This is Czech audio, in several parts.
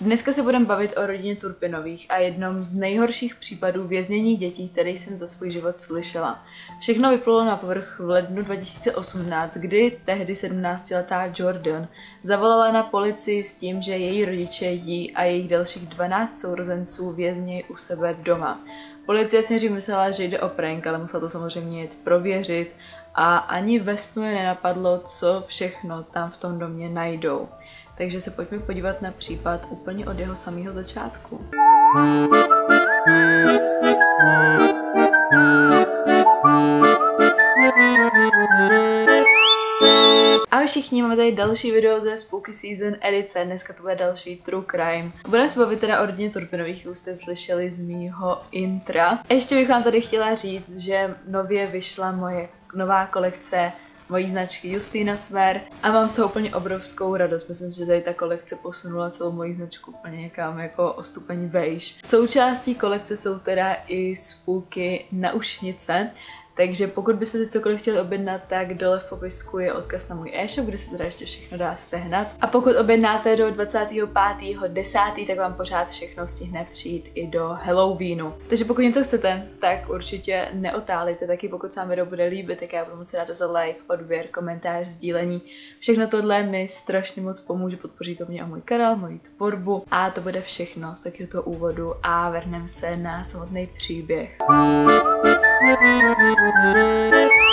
Dneska se budeme bavit o rodině Turpinových a jednom z nejhorších případů věznění dětí, který jsem za svůj život slyšela. Všechno vyplulo na povrch v lednu 2018, kdy tehdy 17-letá Jordan zavolala na policii s tím, že její rodiče jí a jejich dalších 12 sourozenců věznějí u sebe doma. Policie si nejdřív myslela, že jde o prank, ale musela to samozřejmě jít prověřit a ani ve snu je nenapadlo, co všechno tam v tom domě najdou. Takže se pojďme podívat na případ úplně od jeho samého začátku. Všichni, máme tady další video ze Spooky Season edice, dneska to bude další True Crime. Budeme se bavit teda o rodině Turpinových, už jste slyšeli z mýho intra. Ještě bych vám tady chtěla říct, že nově vyšla moje nová kolekce mojí značky Justina Sver a mám z toho úplně obrovskou radost. Myslím že tady ta kolekce posunula celou moji značku úplně někam jako o stupeň vejš. Součástí kolekce jsou teda i spůky na ušnice, takže pokud byste si cokoliv chtěli objednat, tak dole v popisku je odkaz na můj e-shop, kde se teda ještě všechno dá sehnat. A pokud objednáte do 25.10., tak vám pořád všechno stihne přijít i do Halloweenu. Takže pokud něco chcete, tak určitě neotálejte. Taky pokud se vám video bude líbit, tak já budu moc ráda za like, odběr, komentář, sdílení. Všechno tohle mi strašně moc pomůže, podpoří to mě a můj kanál, moji tvorbu. A to bude všechno z takového úvodu a vrhneme se na samotný příběh. Thank you.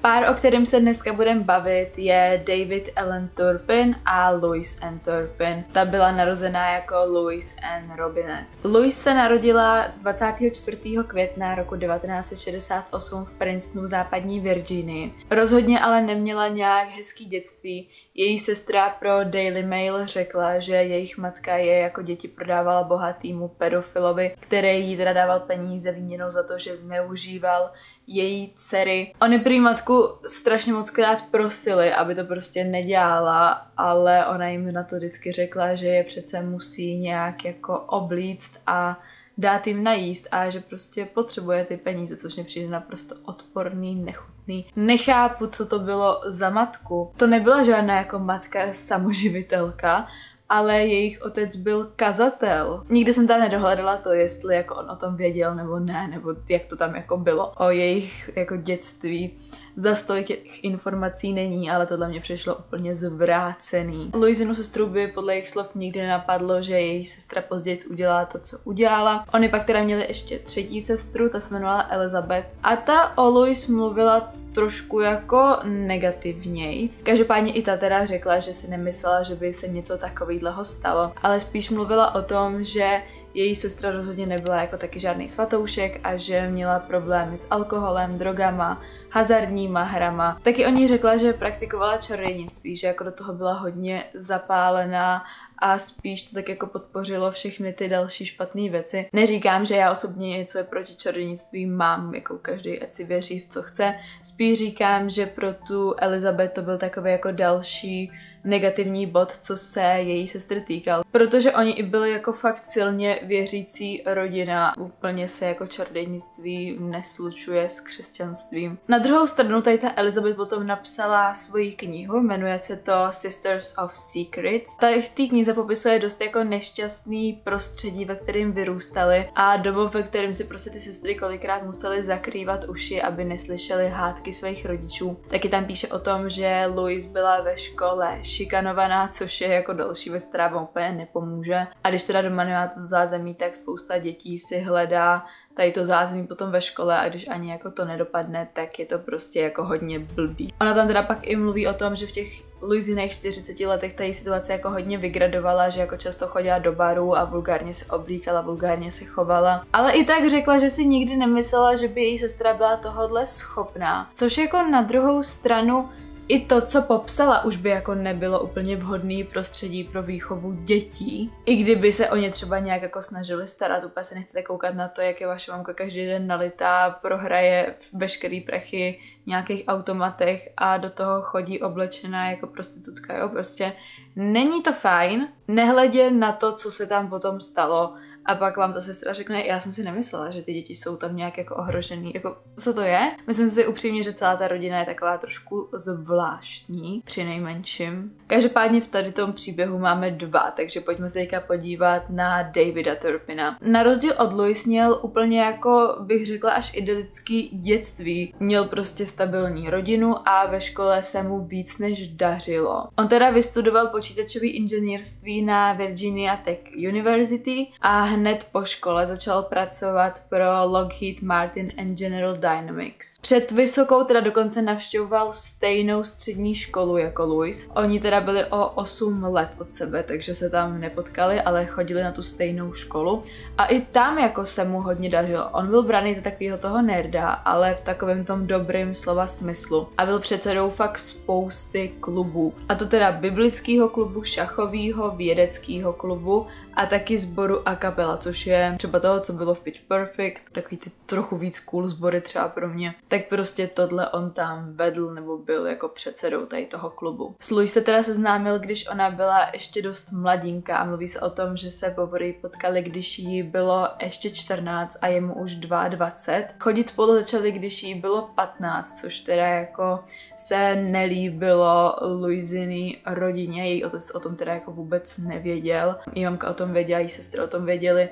Pár, o kterém se dneska budeme bavit, je David Ellen Turpin a Louise Ann Turpin. Ta byla narozená jako Louise Ann Robinet. Louise se narodila 24. května roku 1968 v Princetonu v západní Virginii. Rozhodně ale neměla nějak hezký dětství, její sestra pro Daily Mail řekla, že jejich matka je jako děti prodávala bohatýmu pedofilovi, který jí teda dával peníze výměnou za to, že zneužíval její dcery. Oni prý matku strašně moc krát prosili, aby to prostě nedělala, ale ona jim na to vždycky řekla, že je přece musí nějak jako oblíct a dát jim najíst a že prostě potřebuje ty peníze, což mi přijde naprosto odporný, nechutný. Nechápu, co to bylo za matku. To nebyla žádná jako matka samoživitelka, ale jejich otec byl kazatel. Nikdy jsem tam nedohledala to, jestli jako on o tom věděl nebo ne, nebo jak to tam jako bylo o jejich jako dětství. Za stolik těch informací není, ale tohle mě přišlo úplně zvrácený. Louisinu sestru by podle jejich slov nikdy nenapadlo, že její sestra později udělá to, co udělala. Oni pak teda měli ještě třetí sestru, ta se jmenovala Elizabeth. A ta o Louis mluvila trošku jako negativnějc. Každopádně i ta teda řekla, že si nemyslela, že by se něco takového stalo, ale spíš mluvila o tom, že její sestra rozhodně nebyla jako taky žádný svatoušek a že měla problémy s alkoholem, drogama, hazardníma hrama. Taky o ní řekla, že praktikovala čarodějnictví, že jako do toho byla hodně zapálená a spíš to tak jako podpořilo všechny ty další špatné věci. Neříkám, že já osobně něco je proti čarodějnictví mám, jako každý ať si věří v co chce. Spíš říkám, že pro tu Elizabeth to byl takový jako další negativní bod, co se její sestry týkal. Protože oni i byli jako fakt silně věřící rodina. Úplně se jako čarodějnictví neslučuje s křesťanstvím. Na druhou stranu tady ta Elizabeth potom napsala svoji knihu, jmenuje se to Sisters of Secrets. Tady v té knize popisuje dost jako nešťastný prostředí, ve kterém vyrůstali a domov, ve kterém si prostě ty sestry kolikrát museli zakrývat uši, aby neslyšeli hádky svých rodičů. Taky tam píše o tom, že Louise byla ve škole šikanovaná, což je jako další věc, která úplně nepomůže. A když teda doma nemáte to zázemí, tak spousta dětí si hledá tady to zázemí potom ve škole a když ani jako to nedopadne, tak je to prostě jako hodně blbý. Ona tam teda pak i mluví o tom, že v těch Luiziných 40 letech tady situace jako hodně vygradovala, že jako často chodila do baru a vulgárně se oblíkala, vulgárně se chovala. Ale i tak řekla, že si nikdy nemyslela, že by její sestra byla tohodle schopná. Což jako na druhou stranu i to, co popsala, už by jako nebylo úplně vhodný prostředí pro výchovu dětí. I kdyby se o ně třeba nějak jako snažili starat, úplně se nechcete koukat na to, jak je vaše mamka každý den nalitá, prohraje veškerý prachy v nějakých automatech a do toho chodí oblečená jako prostitutka, jo, prostě není to fajn, nehledě na to, co se tam potom stalo a pak vám ta sestra řekne, já jsem si nemyslela, že ty děti jsou tam nějak jako ohrožený. Jako, co to je? Myslím si upřímně, že celá ta rodina je taková trošku zvláštní, při nejmenším. Každopádně v tady tom příběhu máme dva, takže pojďme se teďka podívat na Davida Turpina. Na rozdíl od Louis měl úplně jako, bych řekla, až idylický dětství. Měl prostě stabilní rodinu a ve škole se mu víc než dařilo. On teda vystudoval počítačový inženýrství na Virginia Tech University a hned po škole začal pracovat pro Lockheed Martin and General Dynamics. Před vysokou teda dokonce navštěvoval stejnou střední školu jako Louis. Oni teda byli o 8 let od sebe, takže se tam nepotkali, ale chodili na tu stejnou školu. A i tam jako se mu hodně dařilo. On byl braný za takového toho nerda, ale v takovém tom dobrým slova smyslu. A byl předsedou fakt spousty klubů. A to teda biblického klubu, šachového, vědeckého klubu a taky sboru a kapela, což je třeba toho, co bylo v Pitch Perfect, takový ty trochu víc cool sbory třeba pro mě. Tak prostě tohle on tam vedl nebo byl jako předsedou tady toho klubu. S Louis se teda seznámil, když ona byla ještě dost mladinka a mluví se o tom, že se poprvé potkali, když jí bylo ještě 14 a jemu už 22. Chodit spolu začali, když jí bylo 15, což teda jako se nelíbilo Louisiny rodině, její otec o tom teda jako vůbec nevěděl. Její mamka o tom věděla, její sestry o tom věděli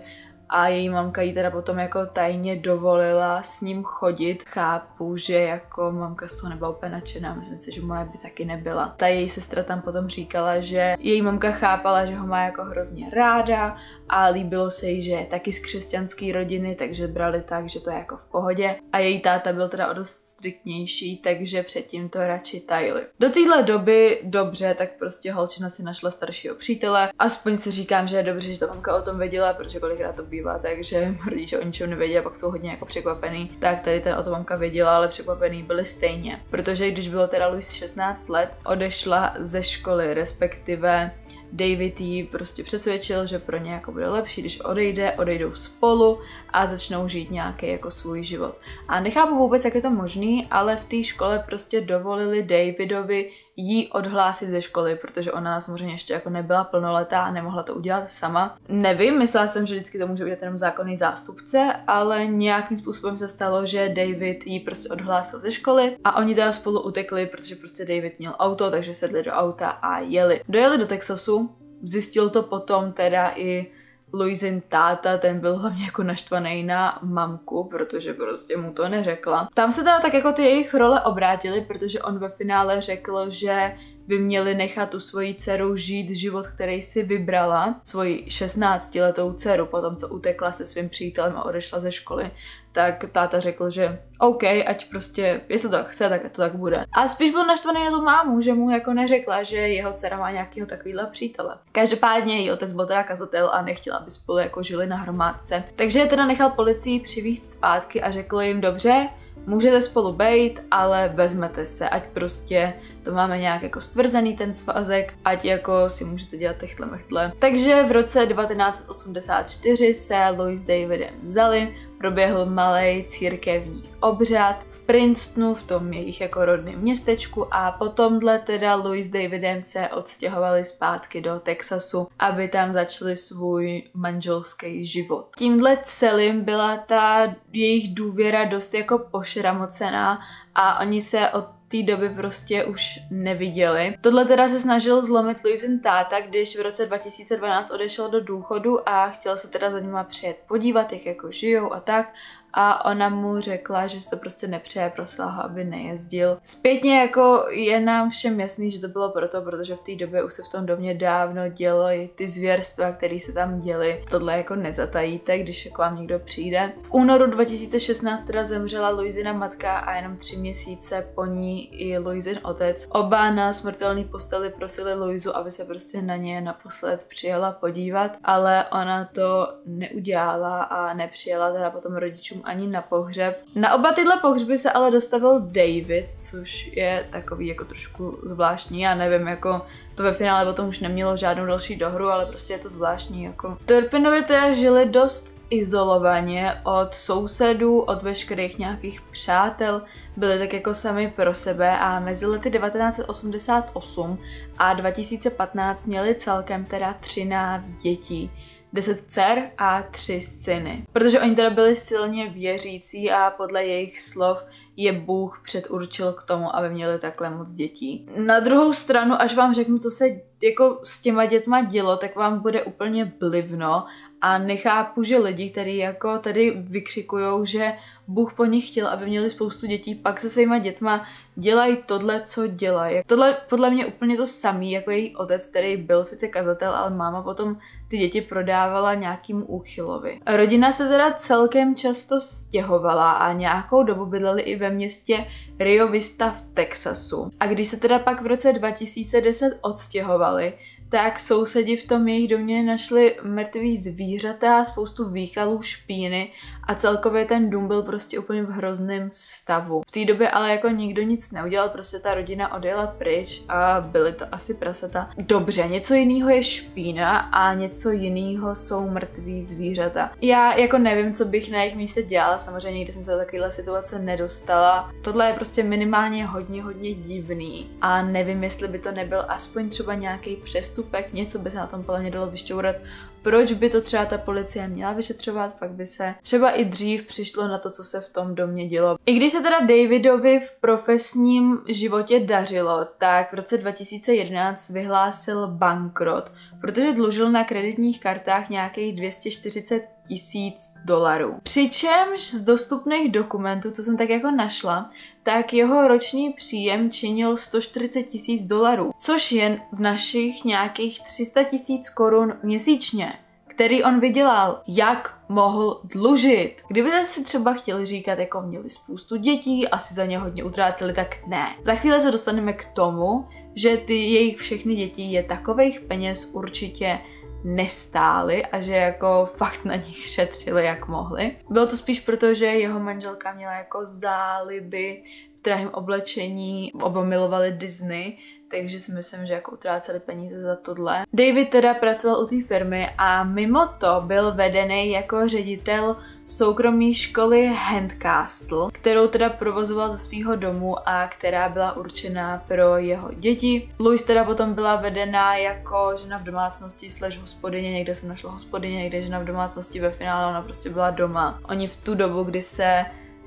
a její mamka jí teda potom jako tajně dovolila s ním chodit. Chápu, že jako mamka z toho nebyla úplně nadšená, myslím si, že moje by taky nebyla. Ta její sestra tam potom říkala, že její mamka chápala, že ho má jako hrozně ráda a líbilo se jí, že je taky z křesťanské rodiny, takže brali tak, že to je jako v pohodě. A její táta byl teda o dost striktnější, takže předtím to radši tajili. Do téhle doby dobře, tak prostě holčina si našla staršího přítele. Aspoň si říkám, že je dobře, že ta mamka o tom věděla, protože kolikrát to bývá takže rodiče o ničem nevědí a pak jsou hodně jako překvapený. Tak tady teda o to mamka věděla, ale překvapený byli stejně. Protože když bylo teda Luis 16 let, odešla ze školy, respektive David jí prostě přesvědčil, že pro ně jako bude lepší, když odejde, odejdou spolu a začnou žít nějaký jako svůj život. A nechápu vůbec, jak je to možný, ale v té škole prostě dovolili Davidovi jí odhlásit ze školy, protože ona samozřejmě ještě jako nebyla plnoletá a nemohla to udělat sama. Nevím, myslela jsem, že vždycky to může být jenom zákonný zástupce, ale nějakým způsobem se stalo, že David jí prostě odhlásil ze školy a oni teda spolu utekli, protože prostě David měl auto, takže sedli do auta a jeli. Dojeli do Texasu, zjistil to potom teda i Louisin táta, ten byl hlavně jako naštvaný na mamku, protože prostě mu to neřekla. Tam se teda tak jako ty jejich role obrátily, protože on ve finále řekl, že by měli nechat tu svoji dceru žít život, který si vybrala, svoji 16-letou dceru, potom co utekla se svým přítelem a odešla ze školy, tak táta řekl, že OK, ať prostě, jestli to tak chce, tak to tak bude. A spíš byl naštvaný na tu mámu, že mu jako neřekla, že jeho dcera má nějakého takovýhle přítele. Každopádně její otec byl teda kazatel a nechtěla, aby spolu jako žili na hromádce. Takže je teda nechal policii přivízt zpátky a řekl jim, dobře, můžete spolu bejt, ale vezmete se, ať prostě to máme nějak jako stvrzený ten svazek, ať jako si můžete dělat techtle mechtle. Takže v roce 1984 se Louis Davidem vzali, proběhl malý církevní obřad v Princetonu, v tom jejich jako rodném městečku a potom dle teda Louis Davidem se odstěhovali zpátky do Texasu, aby tam začali svůj manželský život. Tímhle celým byla ta jejich důvěra dost jako pošramocená a oni se od té doby prostě už neviděli. Tohle teda se snažil zlomit Louisin táta, když v roce 2012 odešel do důchodu a chtěl se teda za nima přijet podívat, jak jako žijou a tak a ona mu řekla, že si to prostě nepřeje, prosila ho, aby nejezdil. Zpětně jako je nám všem jasný, že to bylo proto, protože v té době už se v tom domě dávno děly ty zvěrstva, které se tam děly. Tohle jako nezatajíte, když k vám někdo přijde. V únoru 2016 teda zemřela Louisina matka a jenom tři měsíce po ní i Louisin otec. Oba na smrtelný posteli prosili Louisu, aby se prostě na ně naposled přijela podívat, ale ona to neudělala a nepřijela teda potom rodičům ani na pohřeb. Na oba tyhle pohřby se ale dostavil David, což je takový jako trošku zvláštní, já nevím, jako to ve finále potom už nemělo žádnou další dohru, ale prostě je to zvláštní, jako. Turpinovi teda žili dost izolovaně od sousedů, od veškerých nějakých přátel, byli tak jako sami pro sebe a mezi lety 1988 a 2015 měli celkem teda 13 dětí deset dcer a tři syny. Protože oni teda byli silně věřící a podle jejich slov je Bůh předurčil k tomu, aby měli takhle moc dětí. Na druhou stranu, až vám řeknu, co se jako s těma dětma dělo, tak vám bude úplně blivno a nechápu, že lidi, kteří jako tady vykřikují, že Bůh po nich chtěl, aby měli spoustu dětí, pak se svýma dětma dělají tohle, co dělají. Tohle podle mě úplně to samý, jako její otec, který byl sice kazatel, ale máma potom ty děti prodávala nějakým úchylovi. Rodina se teda celkem často stěhovala a nějakou dobu bydleli i ve městě Rio Vista v Texasu. A když se teda pak v roce 2010 odstěhovali, tak sousedi v tom jejich domě našli mrtvý zvířata, spoustu výkalů, špíny a celkově ten dům byl prostě úplně v hrozném stavu. V té době ale jako nikdo nic neudělal, prostě ta rodina odjela pryč a byly to asi prasata. Dobře, něco jiného je špína a něco jiného jsou mrtví zvířata. Já jako nevím, co bych na jejich místě dělala, samozřejmě nikdy jsem se do takovéhle situace nedostala. Tohle je prostě minimálně hodně, hodně divný a nevím, jestli by to nebyl aspoň třeba nějaký přestupek, něco by se na tom mě dalo vyšťourat, proč by to třeba ta policie měla vyšetřovat, pak by se třeba i dřív přišlo na to, co se v tom domě dělo. I když se teda Davidovi v profesním životě dařilo, tak v roce 2011 vyhlásil bankrot, protože dlužil na kreditních kartách nějakých 240 tisíc dolarů. Přičemž z dostupných dokumentů, co jsem tak jako našla, tak jeho roční příjem činil 140 tisíc dolarů, což je v našich nějakých 300 tisíc korun měsíčně který on vydělal, jak mohl dlužit. Kdybyste si třeba chtěli říkat, jako měli spoustu dětí, asi za ně hodně utráceli, tak ne. Za chvíli se dostaneme k tomu, že ty jejich všechny děti je takových peněz určitě nestály a že jako fakt na nich šetřili, jak mohli. Bylo to spíš proto, že jeho manželka měla jako záliby v drahém oblečení, oba milovali Disney, takže si myslím, že jako utráceli peníze za tohle. David teda pracoval u té firmy a mimo to byl vedený jako ředitel soukromé školy Handcastle, kterou teda provozoval ze svého domu a která byla určená pro jeho děti. Louise teda potom byla vedená jako žena v domácnosti slash hospodyně, někde jsem našla hospodyně, někde žena v domácnosti, ve finále ona prostě byla doma. Oni v tu dobu, kdy se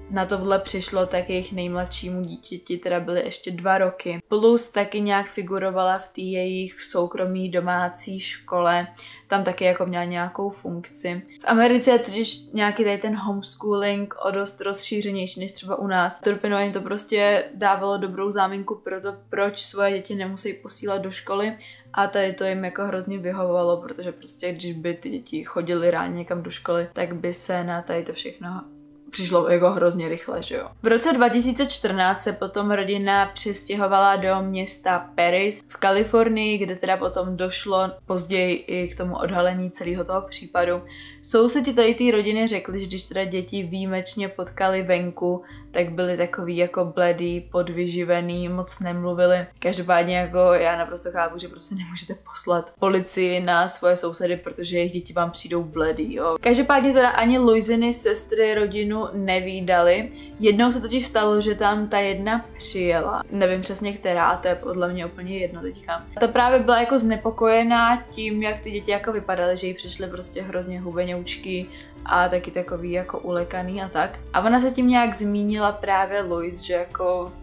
na tohle přišlo, tak jejich nejmladšímu dítěti teda byly ještě dva roky. Plus taky nějak figurovala v té jejich soukromí domácí škole, tam taky jako měla nějakou funkci. V Americe je totiž nějaký tady ten homeschooling o dost rozšířenější než třeba u nás. Turpino jim to prostě dávalo dobrou záminku pro to, proč svoje děti nemusí posílat do školy a tady to jim jako hrozně vyhovovalo, protože prostě když by ty děti chodily ráně někam do školy, tak by se na tady to všechno přišlo jako hrozně rychle, že jo. V roce 2014 se potom rodina přestěhovala do města Paris v Kalifornii, kde teda potom došlo později i k tomu odhalení celého toho případu. Sousedi tady té rodiny řekli, že když teda děti výjimečně potkali venku, tak byli takový jako bledý, podvyživený, moc nemluvili. Každopádně jako já naprosto chápu, že prostě nemůžete poslat policii na svoje sousedy, protože jejich děti vám přijdou bledý, jo. Každopádně teda ani Luiziny sestry rodinu nevídali. Jednou se totiž stalo, že tam ta jedna přijela. Nevím přesně která, to je podle mě úplně jedno teďka. Ta právě byla jako znepokojená tím, jak ty děti jako vypadaly, že jí přišly prostě hrozně hubeňoučky a taky takový jako ulekaný a tak. A ona se tím nějak zmínila právě Lois, že jako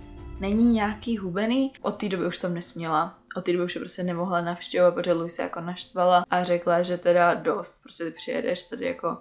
není nějaký hubený. Od té doby už tam nesměla. Od té doby už prostě nemohla navštěvovat, protože Louis se jako naštvala a řekla, že teda dost, prostě ty přijedeš tady jako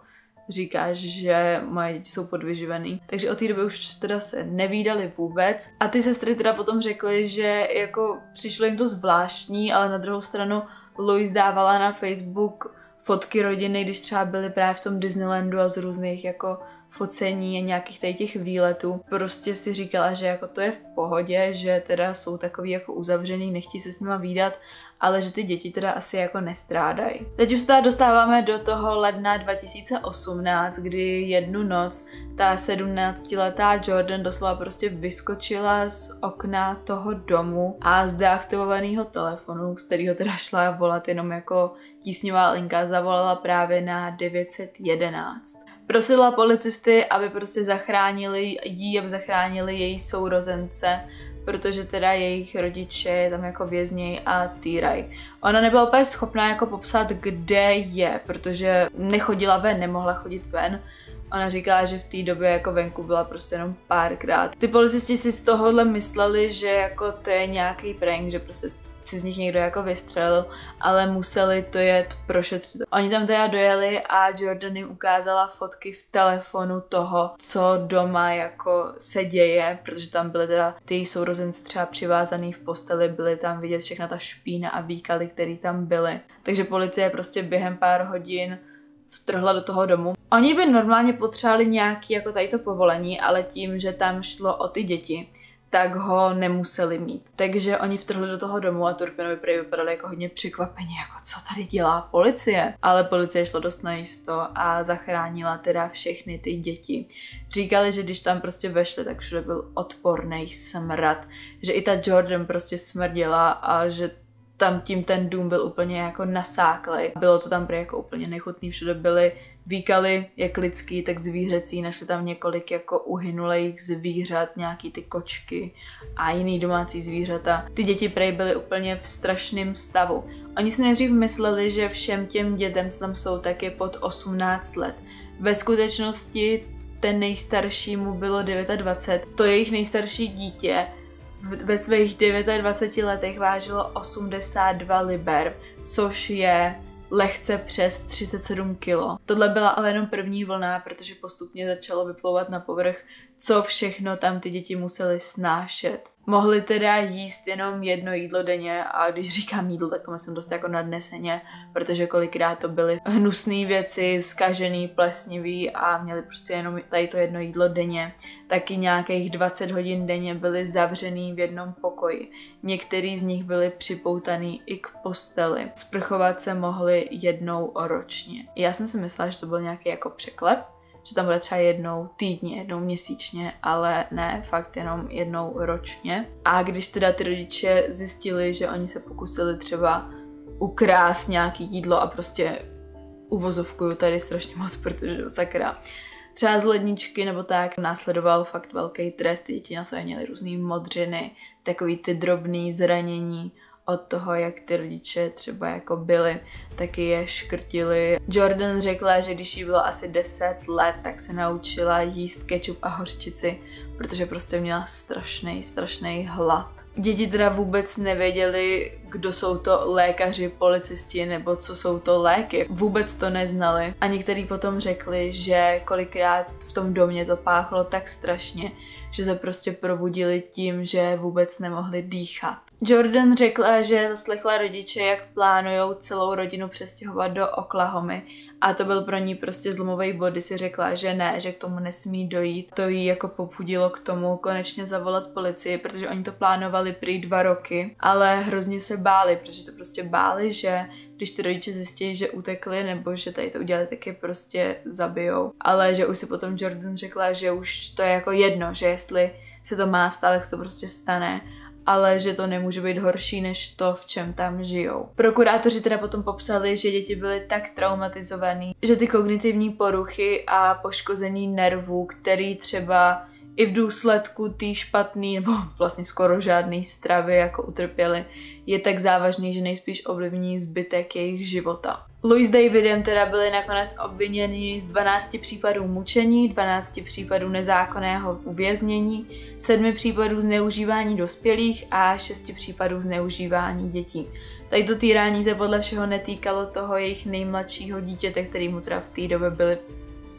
říkáš, že moje děti jsou podvyživený. Takže od té doby už teda se nevídali vůbec. A ty sestry teda potom řekly, že jako přišlo jim to zvláštní, ale na druhou stranu Louis dávala na Facebook fotky rodiny, když třeba byli právě v tom Disneylandu a z různých jako focení a nějakých tady těch výletů. Prostě si říkala, že jako to je v pohodě, že teda jsou takový jako uzavřený, nechtí se s nima výdat, ale že ty děti teda asi jako nestrádají. Teď už teda dostáváme do toho ledna 2018, kdy jednu noc ta 17-letá Jordan doslova prostě vyskočila z okna toho domu a z deaktivovaného telefonu, z kterého teda šla volat jenom jako tísňová linka, zavolala právě na 911 prosila policisty, aby prostě zachránili jí, aby zachránili její sourozence, protože teda jejich rodiče je tam jako věznějí a týrají. Ona nebyla úplně schopná jako popsat, kde je, protože nechodila ven, nemohla chodit ven. Ona říkala, že v té době jako venku byla prostě jenom párkrát. Ty policisti si z tohohle mysleli, že jako to je nějaký prank, že prostě si z nich někdo jako vystřelil, ale museli to jet prošetřit. Oni tam teda dojeli a Jordan jim ukázala fotky v telefonu toho, co doma jako se děje, protože tam byly teda ty sourozenci třeba přivázaný v posteli, byly tam vidět všechna ta špína a výkaly, které tam byly. Takže policie prostě během pár hodin vtrhla do toho domu. Oni by normálně potřebovali nějaký jako tady to povolení, ale tím, že tam šlo o ty děti, tak ho nemuseli mít. Takže oni vtrhli do toho domu a Turpinovi prý vypadali jako hodně překvapení, jako co tady dělá policie. Ale policie šlo dost najisto a zachránila teda všechny ty děti. Říkali, že když tam prostě vešli, tak všude byl odporný smrad, že i ta Jordan prostě smrděla a že tam tím ten dům byl úplně jako nasáklej. Bylo to tam prý jako úplně nechutný, všude byly výkaly, jak lidský, tak zvířecí, našli tam několik jako uhynulých zvířat, nějaký ty kočky a jiný domácí zvířata. Ty děti prej byly úplně v strašném stavu. Oni si nejdřív mysleli, že všem těm dětem, co tam jsou, tak je pod 18 let. Ve skutečnosti ten nejstarší mu bylo 29, to jejich nejstarší dítě ve svých 29 letech vážilo 82 liber, což je lehce přes 37 kg. Tohle byla ale jenom první vlna, protože postupně začalo vyplouvat na povrch, co všechno tam ty děti musely snášet mohli teda jíst jenom jedno jídlo denně a když říkám jídlo, tak to myslím dost jako nadneseně, protože kolikrát to byly hnusné věci, skažený, plesnivý a měli prostě jenom tady to jedno jídlo denně. Taky nějakých 20 hodin denně byli zavřený v jednom pokoji. Některý z nich byli připoutaný i k posteli. Sprchovat se mohli jednou ročně. Já jsem si myslela, že to byl nějaký jako překlep, že tam bude třeba jednou týdně, jednou měsíčně, ale ne, fakt jenom jednou ročně. A když teda ty rodiče zjistili, že oni se pokusili třeba ukrást nějaký jídlo a prostě uvozovkuju tady strašně moc, protože sakra, třeba z ledničky nebo tak následoval fakt velký trest, ty děti na sobě měly různé modřiny, takový ty drobné zranění, od toho, jak ty rodiče třeba jako byli, taky je škrtili. Jordan řekla, že když jí bylo asi 10 let, tak se naučila jíst kečup a hořčici, protože prostě měla strašný, strašný hlad. Děti teda vůbec nevěděli, kdo jsou to lékaři, policisti nebo co jsou to léky. Vůbec to neznali. A některý potom řekli, že kolikrát v tom domě to páchlo tak strašně, že se prostě probudili tím, že vůbec nemohli dýchat. Jordan řekla, že zaslechla rodiče, jak plánují celou rodinu přestěhovat do Oklahomy a to byl pro ní prostě zlomový bod, kdy si řekla, že ne, že k tomu nesmí dojít. To jí jako popudilo k tomu konečně zavolat policii, protože oni to plánovali prý dva roky, ale hrozně se báli, protože se prostě báli, že když ty rodiče zjistí, že utekli nebo že tady to udělali, tak je prostě zabijou. Ale že už si potom Jordan řekla, že už to je jako jedno, že jestli se to má stát, tak se to prostě stane ale že to nemůže být horší než to, v čem tam žijou. Prokurátoři teda potom popsali, že děti byly tak traumatizovaný, že ty kognitivní poruchy a poškození nervů, který třeba i v důsledku té špatný nebo vlastně skoro žádný stravy jako utrpěli, je tak závažný, že nejspíš ovlivní zbytek jejich života. Louis Davidem teda byli nakonec obviněni z 12 případů mučení, 12 případů nezákonného uvěznění, 7 případů zneužívání dospělých a 6 případů zneužívání dětí. Tady to týrání se podle všeho netýkalo toho jejich nejmladšího dítěte, který mu teda v té době byly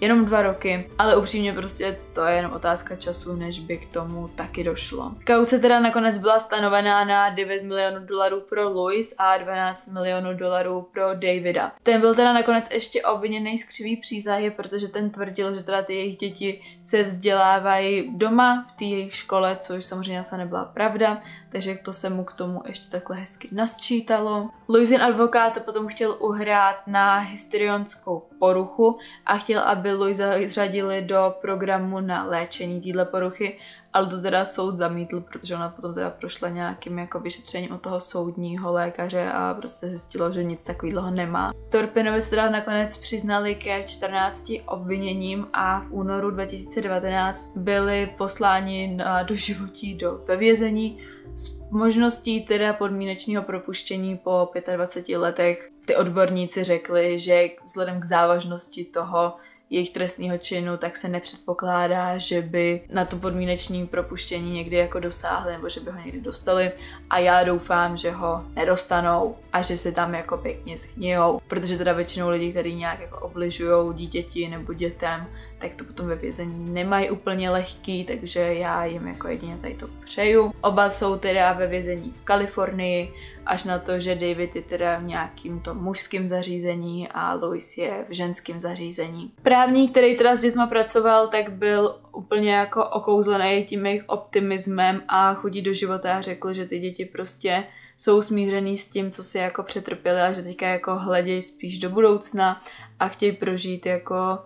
jenom dva roky, ale upřímně prostě to je jenom otázka času, než by k tomu taky došlo. Kauce teda nakonec byla stanovená na 9 milionů dolarů pro Louis a 12 milionů dolarů pro Davida. Ten byl teda nakonec ještě obviněný z křivý přísahy, protože ten tvrdil, že teda ty jejich děti se vzdělávají doma v té jejich škole, což samozřejmě asi nebyla pravda, takže to se mu k tomu ještě takhle hezky nasčítalo. Louisin advokát potom chtěl uhrát na histrionskou poruchu a chtěl, aby Louis zařadili do programu na léčení téhle poruchy, ale to teda soud zamítl, protože ona potom teda prošla nějakým jako vyšetřením od toho soudního lékaře a prostě zjistilo, že nic takového nemá. Torpinovi se teda nakonec přiznali ke 14 obviněním a v únoru 2019 byli posláni na doživotí do vězení s možností teda podmínečního propuštění po 25 letech. Ty odborníci řekli, že vzhledem k závažnosti toho, jejich trestního činu, tak se nepředpokládá, že by na to podmínečné propuštění někdy jako dosáhli nebo že by ho někdy dostali. A já doufám, že ho nedostanou a že se tam jako pěkně zhnijou, protože teda většinou lidi, kteří nějak jako obližují dítěti nebo dětem, tak to potom ve vězení nemají úplně lehký, takže já jim jako jedině tady to přeju. Oba jsou teda ve vězení v Kalifornii, až na to, že David je teda v nějakým tom mužském zařízení a Louis je v ženském zařízení. Právník, který teda s dětma pracoval, tak byl úplně jako okouzlený tím jejich optimismem a chudí do života a řekl, že ty děti prostě jsou smířený s tím, co si jako přetrpěli a že teďka jako hledějí spíš do budoucna a chtějí prožít jako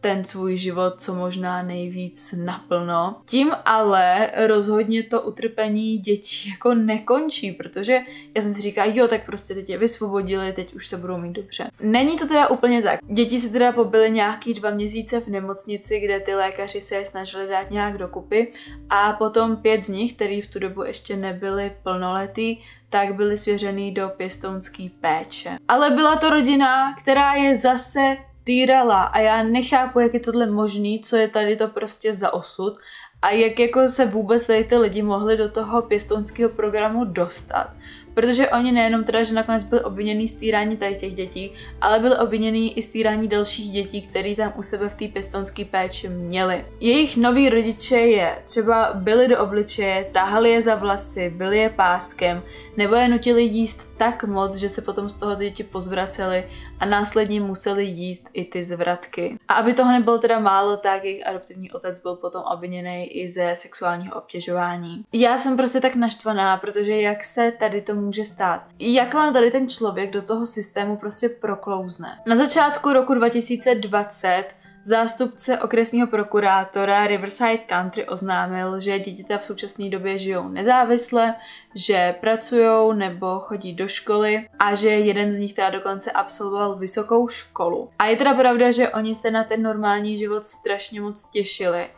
ten svůj život co možná nejvíc naplno. Tím ale rozhodně to utrpení dětí jako nekončí, protože já jsem si říkala, jo, tak prostě teď je vysvobodili, teď už se budou mít dobře. Není to teda úplně tak. Děti si teda pobyly nějaký dva měsíce v nemocnici, kde ty lékaři se je snažili dát nějak dokupy a potom pět z nich, který v tu dobu ještě nebyli plnoletý, tak byli svěřený do pěstounský péče. Ale byla to rodina, která je zase týrala a já nechápu, jak je tohle možný, co je tady to prostě za osud a jak jako se vůbec tady ty lidi mohli do toho pěstounského programu dostat. Protože oni nejenom teda, že nakonec byli obviněni z týrání tady těch dětí, ale byli obviněni i z týrání dalších dětí, které tam u sebe v té pěstounské péči měli. Jejich noví rodiče je třeba byli do obličeje, tahali je za vlasy, byli je páskem, nebo je nutili jíst tak moc, že se potom z toho děti pozvraceli a následně museli jíst i ty zvratky. A aby toho nebylo teda málo, tak jejich adoptivní otec byl potom obviněný i ze sexuálního obtěžování. Já jsem prostě tak naštvaná, protože jak se tady to může stát? Jak vám tady ten člověk do toho systému prostě proklouzne? Na začátku roku 2020 Zástupce okresního prokurátora Riverside Country oznámil, že děti v současné době žijou nezávisle, že pracují nebo chodí do školy a že jeden z nich teda dokonce absolvoval vysokou školu. A je teda pravda, že oni se na ten normální život strašně moc těšili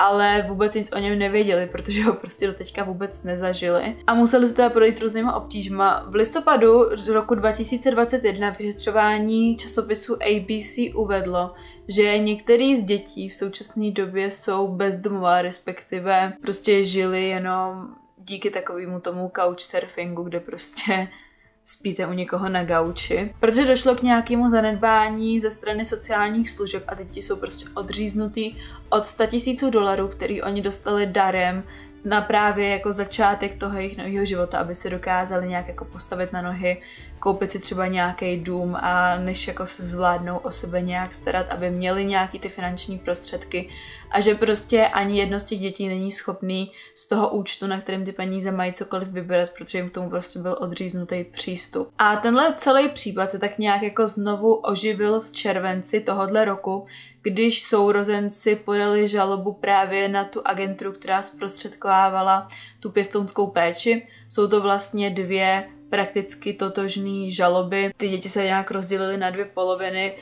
ale vůbec nic o něm nevěděli, protože ho prostě do teďka vůbec nezažili. A museli se teda projít různýma obtížma. V listopadu roku 2021 vyšetřování časopisu ABC uvedlo, že některý z dětí v současné době jsou bezdomová, respektive prostě žili jenom díky takovému tomu couchsurfingu, kde prostě spíte u někoho na gauči, protože došlo k nějakému zanedbání ze strany sociálních služeb a děti jsou prostě odříznutý od 100 000 dolarů, který oni dostali darem na právě jako začátek toho jejich nového života, aby se dokázali nějak jako postavit na nohy, koupit si třeba nějaký dům a než jako se zvládnou o sebe nějak starat, aby měli nějaký ty finanční prostředky a že prostě ani jedno z těch dětí není schopný z toho účtu, na kterém ty peníze mají cokoliv vybrat, protože jim k tomu prostě byl odříznutý přístup. A tenhle celý případ se tak nějak jako znovu oživil v červenci tohohle roku, když sourozenci podali žalobu právě na tu agenturu, která zprostředkovávala tu pěstounskou péči. Jsou to vlastně dvě prakticky totožné žaloby. Ty děti se nějak rozdělily na dvě poloviny.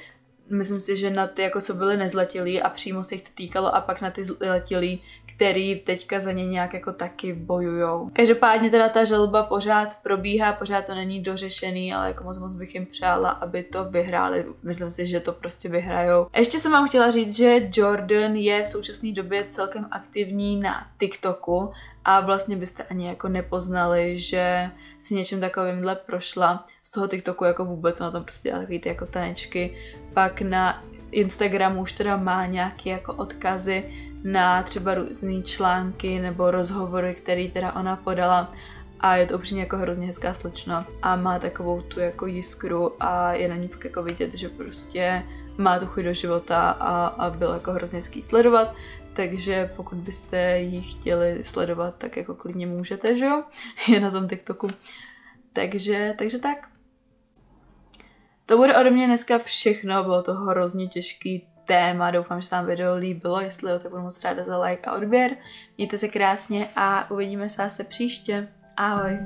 Myslím si, že na ty, jako co byly nezletilí a přímo se jich to týkalo a pak na ty zletilí, který teďka za ně nějak jako taky bojujou. Každopádně teda ta žaloba pořád probíhá, pořád to není dořešený, ale jako moc moc bych jim přála, aby to vyhráli. Myslím si, že to prostě vyhrajou. Ještě jsem vám chtěla říct, že Jordan je v současné době celkem aktivní na TikToku a vlastně byste ani jako nepoznali, že si něčím takovýmhle prošla z toho TikToku jako vůbec, na tom prostě dělá takový ty jako tanečky. Pak na Instagramu už teda má nějaké jako odkazy na třeba různé články nebo rozhovory, které teda ona podala a je to upřímně jako hrozně hezká slečna a má takovou tu jako jiskru a je na ní jako vidět, že prostě má tu chuť do života a, a byl jako hrozně hezký sledovat, takže pokud byste ji chtěli sledovat, tak jako klidně můžete, že jo? Je na tom TikToku. Takže, takže tak. To bude ode mě dneska všechno, bylo to hrozně těžký téma, doufám, že se vám video líbilo, jestli jo, tak budu moc ráda za like a odběr. Mějte se krásně a uvidíme se zase příště. Ahoj!